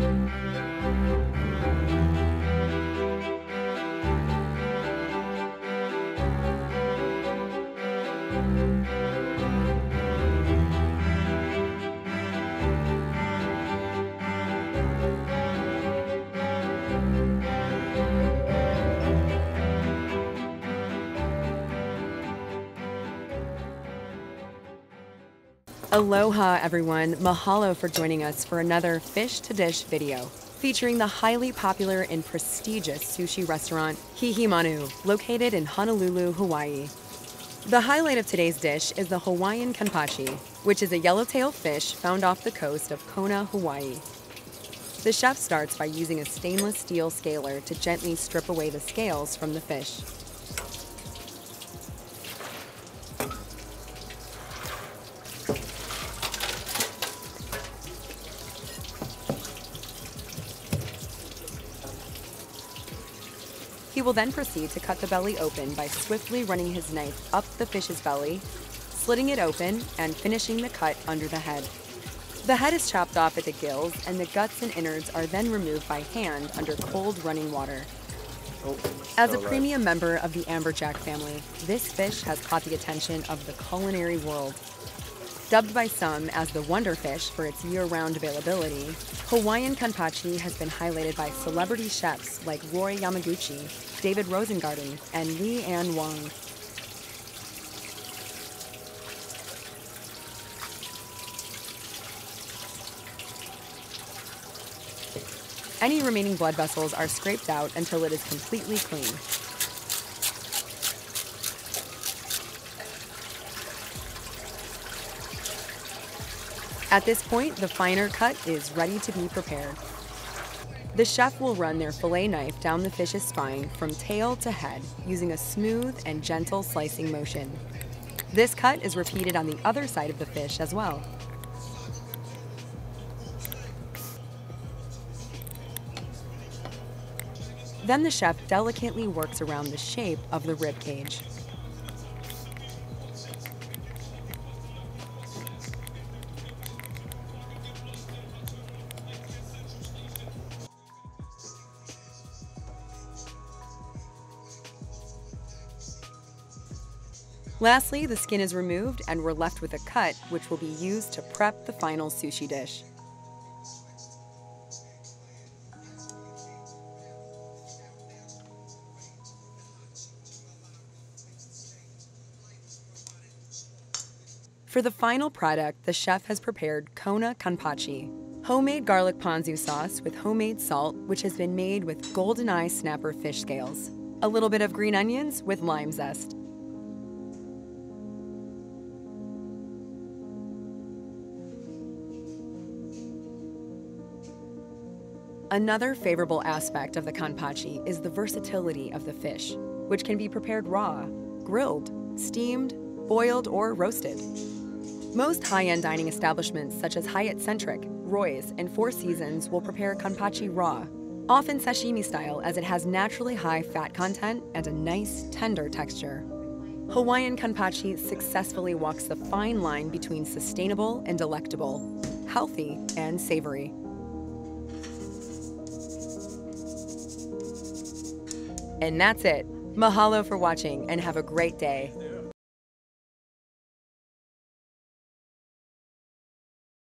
thank you Aloha, everyone. Mahalo for joining us for another Fish to Dish video featuring the highly popular and prestigious sushi restaurant Hihimanu, located in Honolulu, Hawaii. The highlight of today's dish is the Hawaiian kanpachi, which is a yellowtail fish found off the coast of Kona, Hawaii. The chef starts by using a stainless steel scaler to gently strip away the scales from the fish. He will then proceed to cut the belly open by swiftly running his knife up the fish's belly, slitting it open, and finishing the cut under the head. The head is chopped off at the gills, and the guts and innards are then removed by hand under cold running water. Oh, As a premium member of the amberjack family, this fish has caught the attention of the culinary world. Dubbed by some as the wonder fish for its year-round availability, Hawaiian kanpachi has been highlighted by celebrity chefs like Roy Yamaguchi, David Rosengarten, and Lee Anne Wong. Any remaining blood vessels are scraped out until it is completely clean. At this point, the finer cut is ready to be prepared. The chef will run their fillet knife down the fish's spine from tail to head using a smooth and gentle slicing motion. This cut is repeated on the other side of the fish as well. Then the chef delicately works around the shape of the rib cage. Lastly, the skin is removed and we're left with a cut, which will be used to prep the final sushi dish. For the final product, the chef has prepared Kona Kanpachi, homemade garlic ponzu sauce with homemade salt, which has been made with golden eye snapper fish scales, a little bit of green onions with lime zest. Another favorable aspect of the kanpachi is the versatility of the fish, which can be prepared raw, grilled, steamed, boiled, or roasted. Most high-end dining establishments such as Hyatt Centric, Roy's, and Four Seasons will prepare kanpachi raw, often sashimi style as it has naturally high fat content and a nice, tender texture. Hawaiian kanpachi successfully walks the fine line between sustainable and delectable, healthy and savory. And that's it. Mahalo for watching and have a great day.